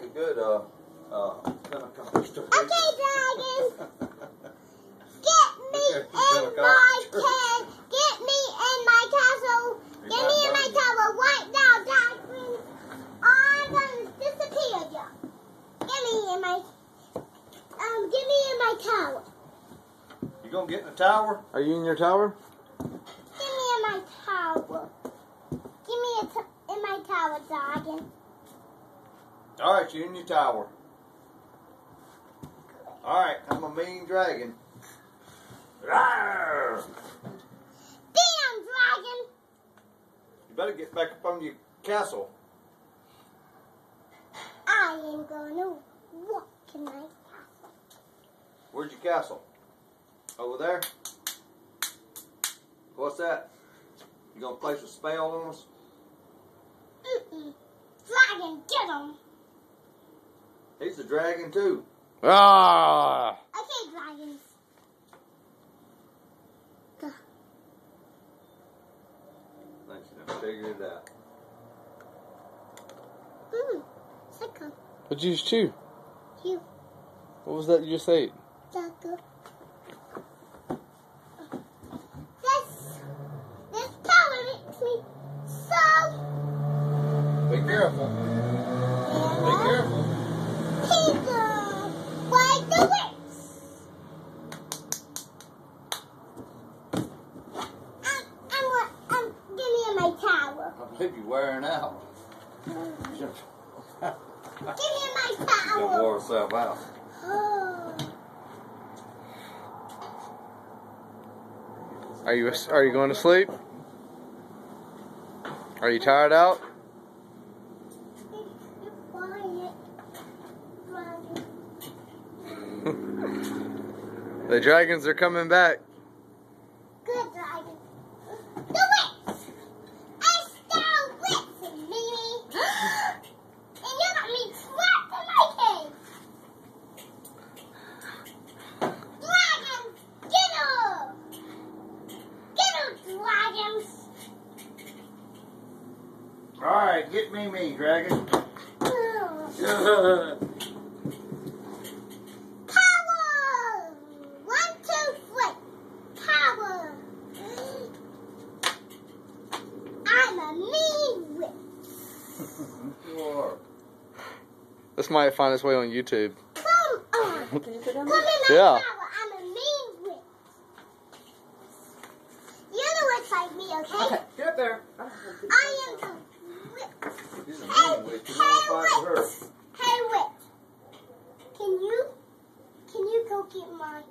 like a good, uh, uh, Okay, dragon. Get me in my can. Get me in my castle. Get me in my castle right now, dragon. I'm gonna disappear, you. Get me in my, um, get me in my tower. You gonna get in the tower? Are you in your tower? Get me in my tower. Get me a t in my tower, dragon. All right, you in your tower. All right, I'm a mean dragon. Rawr! Damn, dragon. You better get back up on your castle. I am gonna walk in my castle. Where's your castle? Over there? What's that? You gonna place a spell on us? Mm-mm. Dragon, get him. He's a dragon too. Ah! Okay, dragons. Go. Thanks, you done figured it out. Mm. Second. What'd you just chew? You. What was that you just ate? Jago. This. This tower makes me so. Be careful. Be careful. Peter, why do it? I'm, I'm, wa- I'm getting in my tower. I you're wearing out. Give me my You'll tower. wore yourself out. Oh. Are you are you going to sleep? Are you tired out? You're quiet. Dragon. The dragons are coming back. Good dragon. Do it! Extra whips, Mimi! and you got me trapped in my cave! Dragon! Get her! Get her, dragons! All right, get me, me, dragon. Ugh. Power! One, two, three. Power! I'm a mean whip. you are. This might find its way on YouTube. Come on! Come in my Yeah. power. I'm a mean whip. You know what's like me, okay? Get up there. I am the whip. She's Hey, witch. Hey, wanna fight with her? whip. Hey, whip. Can you, can you go get my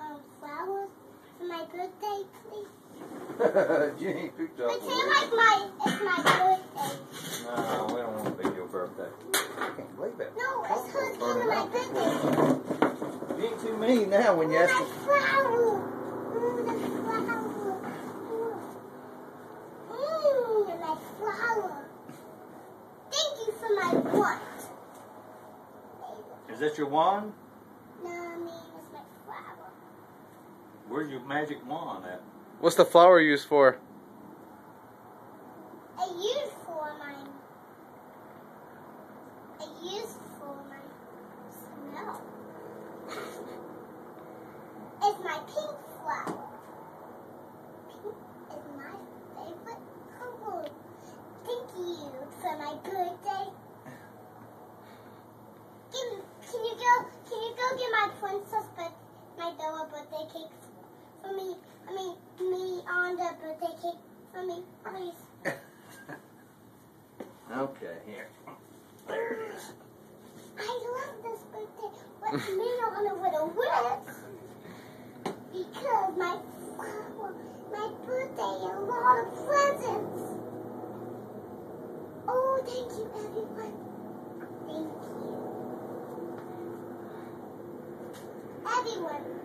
um, flowers for my birthday, please? you ain't picked up. Pretend like my, it's my birthday. No, we don't want to be your birthday. I can't believe it. No, it's because it's my birthday. You ain't too mean now when you My ask me. flower. Mm, the flower. Mmm, my flower. Thank you for my wand. Is that your wand? No, I mean, it's my flower. Where's your magic wand at? What's the flower used for? I use for my. I use for my smell. It's my pink flower. Pink is my favorite color. Thank you for my birthday. birthday cake for me, please. okay, here. I love this birthday. What's made on it with a whisk? Because my my birthday, a lot of presents. Oh, thank you, everyone. Thank you. Everyone.